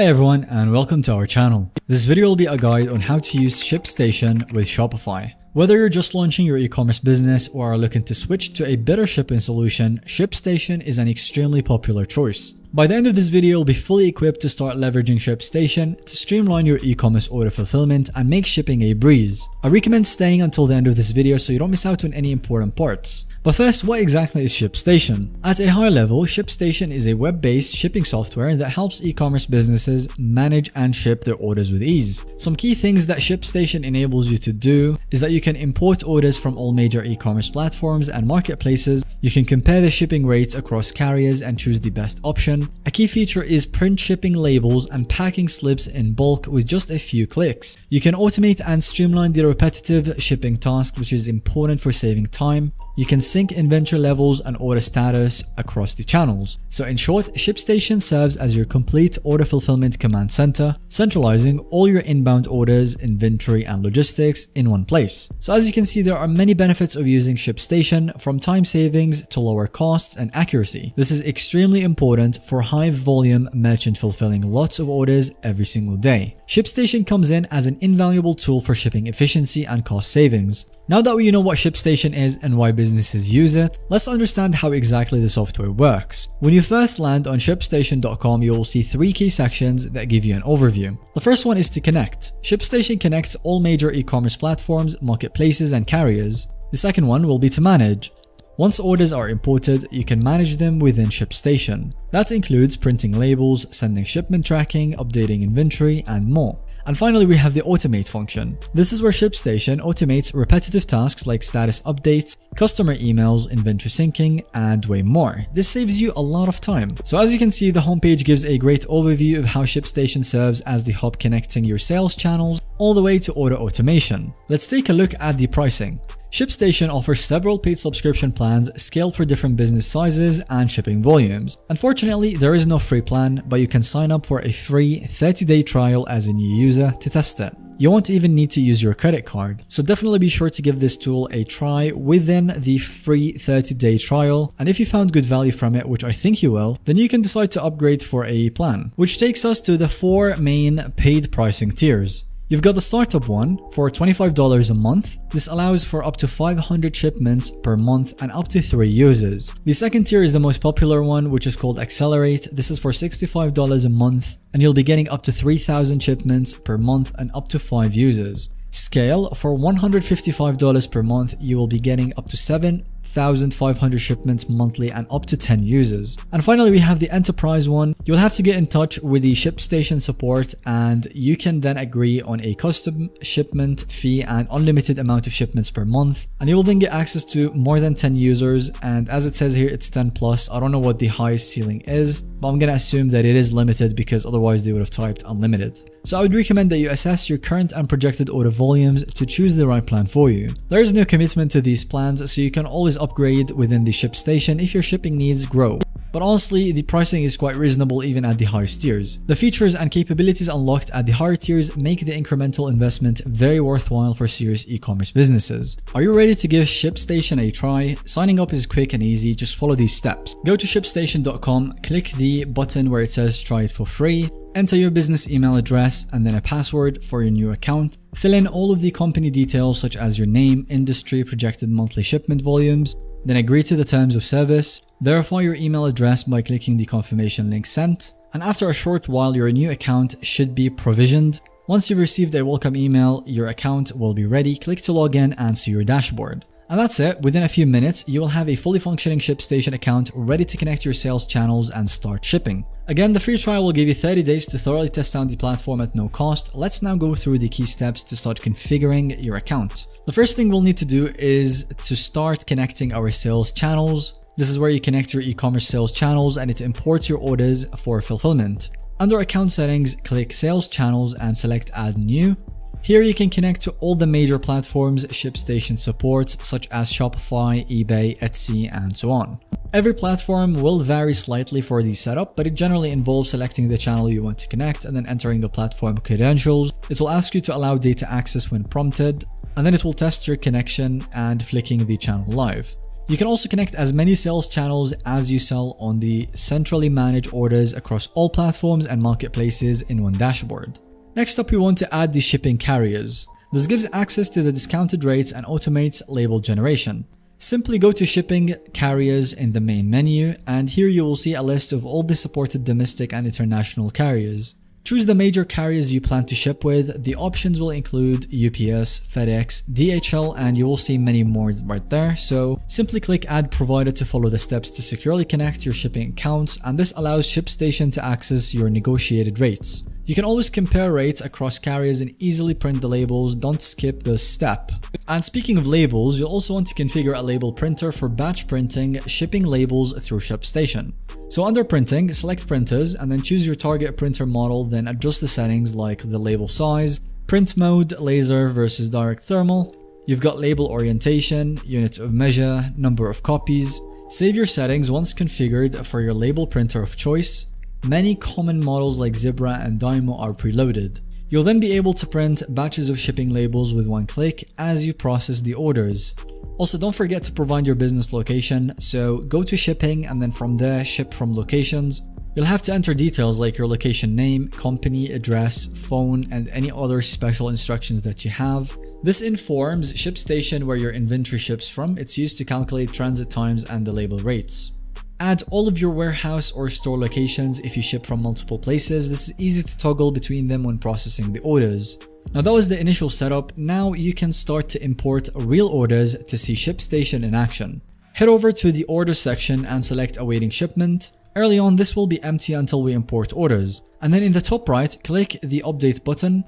Hey everyone and welcome to our channel. This video will be a guide on how to use ShipStation with Shopify. Whether you're just launching your e-commerce business or are looking to switch to a better shipping solution, ShipStation is an extremely popular choice. By the end of this video, you'll be fully equipped to start leveraging ShipStation to streamline your e-commerce order fulfillment and make shipping a breeze. I recommend staying until the end of this video so you don't miss out on any important parts. But first, what exactly is ShipStation? At a high level, ShipStation is a web-based shipping software that helps e-commerce businesses manage and ship their orders with ease. Some key things that ShipStation enables you to do is that you can import orders from all major e-commerce platforms and marketplaces, you can compare the shipping rates across carriers and choose the best option. A key feature is print shipping labels and packing slips in bulk with just a few clicks. You can automate and streamline the repetitive shipping task which is important for saving time. You can sync inventory levels and order status across the channels. So in short, ShipStation serves as your complete order fulfillment command center, centralizing all your inbound orders, inventory, and logistics in one place. So as you can see, there are many benefits of using ShipStation, from time savings to lower costs and accuracy. This is extremely important for high volume merchant fulfilling lots of orders every single day. ShipStation comes in as an invaluable tool for shipping efficiency and cost savings. Now that we know what ShipStation is and why businesses use it, let's understand how exactly the software works. When you first land on ShipStation.com, you will see three key sections that give you an overview. The first one is to connect. ShipStation connects all major e-commerce platforms, marketplaces, and carriers. The second one will be to manage. Once orders are imported, you can manage them within ShipStation. That includes printing labels, sending shipment tracking, updating inventory, and more. And finally, we have the automate function. This is where ShipStation automates repetitive tasks like status updates, customer emails, inventory syncing, and way more. This saves you a lot of time. So as you can see, the homepage gives a great overview of how ShipStation serves as the hub connecting your sales channels all the way to order automation. Let's take a look at the pricing. ShipStation offers several paid subscription plans scaled for different business sizes and shipping volumes. Unfortunately, there is no free plan, but you can sign up for a free 30-day trial as a new user to test it. You won't even need to use your credit card, so definitely be sure to give this tool a try within the free 30-day trial, and if you found good value from it, which I think you will, then you can decide to upgrade for a plan. Which takes us to the four main paid pricing tiers. You've got the startup one for $25 a month. This allows for up to 500 shipments per month and up to 3 users. The second tier is the most popular one which is called Accelerate. This is for $65 a month and you'll be getting up to 3000 shipments per month and up to 5 users. Scale for $155 per month you will be getting up to 7 1,500 shipments monthly and up to 10 users. And finally, we have the enterprise one. You'll have to get in touch with the ShipStation support and you can then agree on a custom shipment fee and unlimited amount of shipments per month. And you will then get access to more than 10 users. And as it says here, it's 10 plus. I don't know what the highest ceiling is, but I'm to assume that it is limited because otherwise they would have typed unlimited. So I would recommend that you assess your current and projected order volumes to choose the right plan for you. There is no commitment to these plans, so you can always upgrade within the ShipStation if your shipping needs grow. But honestly, the pricing is quite reasonable even at the higher tiers. The features and capabilities unlocked at the higher tiers make the incremental investment very worthwhile for serious e-commerce businesses. Are you ready to give ShipStation a try? Signing up is quick and easy, just follow these steps. Go to shipstation.com, click the button where it says try it for free, enter your business email address and then a password for your new account. Fill in all of the company details such as your name, industry, projected monthly shipment volumes, then agree to the terms of service, verify your email address by clicking the confirmation link sent, and after a short while your new account should be provisioned. Once you've received a welcome email, your account will be ready, click to log in and see your dashboard. And that's it, within a few minutes, you will have a fully functioning ShipStation account ready to connect your sales channels and start shipping. Again, the free trial will give you 30 days to thoroughly test out the platform at no cost. Let's now go through the key steps to start configuring your account. The first thing we'll need to do is to start connecting our sales channels. This is where you connect your e-commerce sales channels and it imports your orders for fulfillment. Under account settings, click sales channels and select add new. Here you can connect to all the major platforms ShipStation supports such as Shopify, eBay, Etsy, and so on. Every platform will vary slightly for the setup, but it generally involves selecting the channel you want to connect and then entering the platform credentials. It will ask you to allow data access when prompted, and then it will test your connection and flicking the channel live. You can also connect as many sales channels as you sell on the centrally managed orders across all platforms and marketplaces in one dashboard. Next up, we want to add the shipping carriers. This gives access to the discounted rates and automates label generation. Simply go to shipping carriers in the main menu and here you will see a list of all the supported domestic and international carriers. Choose the major carriers you plan to ship with. The options will include UPS, FedEx, DHL, and you will see many more right there. So simply click add provider to follow the steps to securely connect your shipping accounts and this allows ShipStation to access your negotiated rates. You can always compare rates across carriers and easily print the labels, don't skip this step. And speaking of labels, you'll also want to configure a label printer for batch printing shipping labels through ShipStation. So under printing, select printers and then choose your target printer model, then adjust the settings like the label size, print mode, laser versus direct thermal. You've got label orientation, units of measure, number of copies. Save your settings once configured for your label printer of choice. Many common models like Zebra and Dymo are preloaded. You'll then be able to print batches of shipping labels with one click as you process the orders. Also, don't forget to provide your business location, so go to shipping and then from there ship from locations. You'll have to enter details like your location name, company address, phone, and any other special instructions that you have. This informs ShipStation where your inventory ships from. It's used to calculate transit times and the label rates. Add all of your warehouse or store locations if you ship from multiple places. This is easy to toggle between them when processing the orders. Now that was the initial setup, now you can start to import real orders to see ShipStation in action. Head over to the order section and select awaiting shipment. Early on this will be empty until we import orders. And then in the top right, click the update button.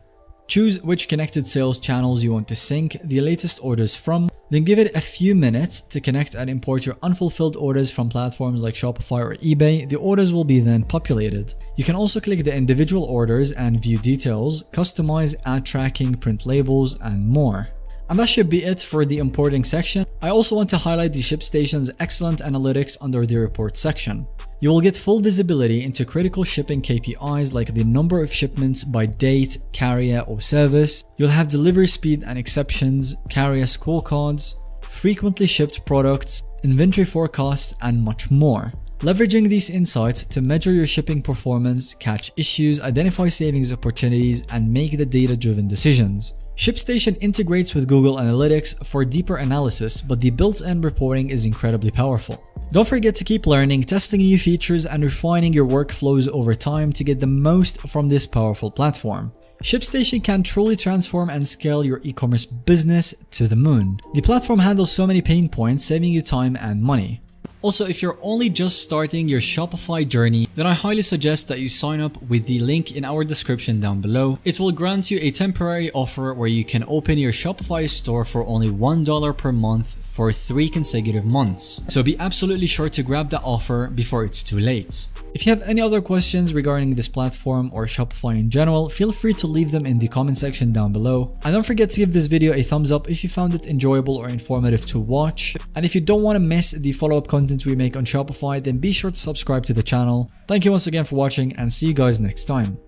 Choose which connected sales channels you want to sync the latest orders from, then give it a few minutes to connect and import your unfulfilled orders from platforms like Shopify or eBay. The orders will be then populated. You can also click the individual orders and view details, customize ad tracking, print labels, and more. And that should be it for the importing section. I also want to highlight the ShipStation's excellent analytics under the report section. You will get full visibility into critical shipping KPIs like the number of shipments by date, carrier, or service. You'll have delivery speed and exceptions, carrier scorecards, frequently shipped products, inventory forecasts, and much more. Leveraging these insights to measure your shipping performance, catch issues, identify savings opportunities, and make the data-driven decisions. ShipStation integrates with Google Analytics for deeper analysis, but the built-in reporting is incredibly powerful. Don't forget to keep learning, testing new features, and refining your workflows over time to get the most from this powerful platform. ShipStation can truly transform and scale your e-commerce business to the moon. The platform handles so many pain points, saving you time and money. Also, if you're only just starting your Shopify journey, then I highly suggest that you sign up with the link in our description down below. It will grant you a temporary offer where you can open your Shopify store for only $1 per month for 3 consecutive months. So be absolutely sure to grab that offer before it's too late. If you have any other questions regarding this platform or Shopify in general, feel free to leave them in the comment section down below. And don't forget to give this video a thumbs up if you found it enjoyable or informative to watch. And if you don't want to miss the follow-up content we make on Shopify, then be sure to subscribe to the channel. Thank you once again for watching and see you guys next time.